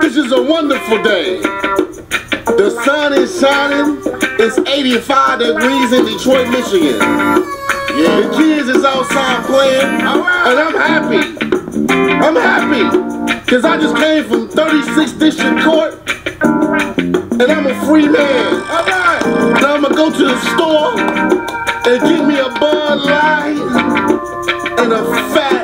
This is a wonderful day. The sun is shining. It's 85 degrees in Detroit, Michigan. Yeah, the kids is outside playing, and I'm happy. I'm happy, because I just came from 36th District Court, and I'm a free man. All right. Now I'm going to go to the store and get me a Bud Light and a fat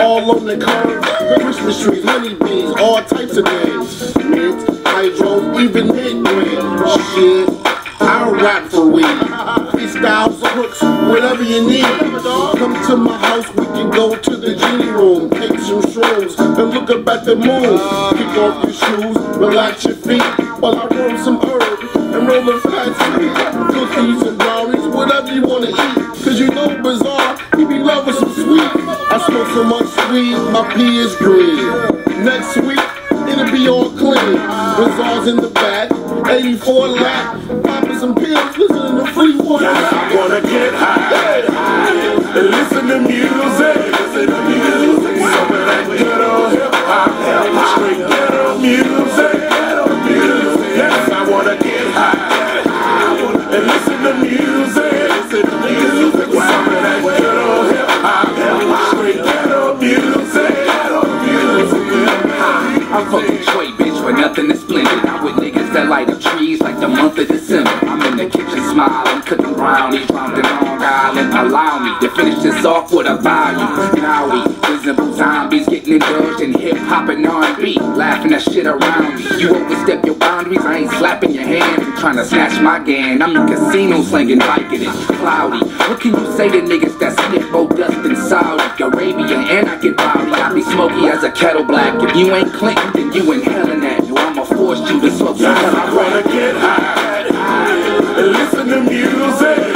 all on the curb. Christmas trees, honeybees, all types of names. Mint, hydro, even mid Shit, I rap for weed. Freestyles, hooks, whatever you need. Come to my house, we can go to the genie room, take some shrooms, and look up at the moon. Kick off your shoes, relax your feet, while I roll some herb and roll a fat sweet. Cookies and brownies, whatever you wanna eat. I smoke so much weed, my pee is green. Next week, it'll be all clean. Bizarre's in the back, 84 lap, popping some pills, listening to free water. I wanna get high, trees like the month of December. I'm in the kitchen smiling, cooking brownies, in Long Island. Allow me to finish this off with a volume. Now we visible zombies getting indulged in hip hop and R&B, laughing at shit around me. You overstep your boundaries, I ain't slapping your hand. You trying to snatch my gang? I'm in casino slinging Vicodin, cloudy. What can you say to niggas that sniff both dust in Saudi Arabia and I get rowdy? I be smoky as a kettle black. If you ain't Clinton, then you inhaling that. You to smoke some I wanna get high, and listen to music,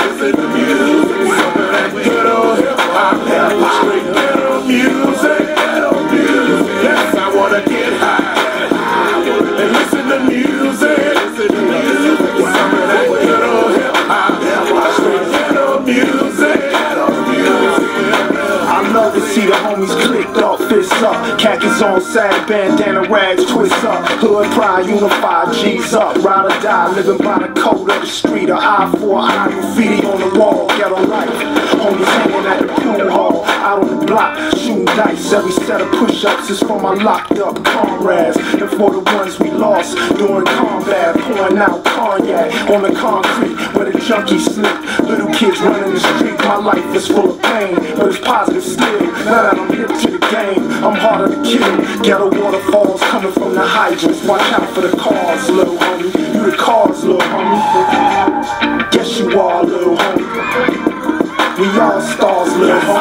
up, khakis on sag, bandana rags twist up, hood pride unified, G's up, ride or die, living by the code of the street, a eye for eye, graffiti on the wall, ghetto life, homies block, shooting dice, every set of push-ups is for my locked up comrades, and for the ones we lost during combat, pouring out cognac on the concrete where the junkies sleep, little kids running the street, my life is full of pain, but it's positive still. Now that I'm hip to the game, I'm harder to kill. Ghetto waterfalls coming from the hydrants. Watch out for the cars, little homie.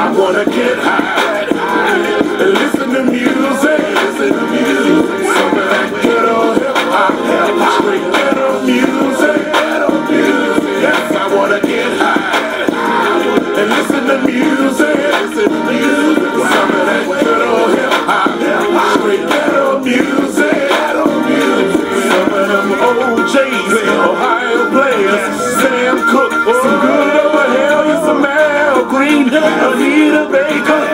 I wanna get high. Never need a break.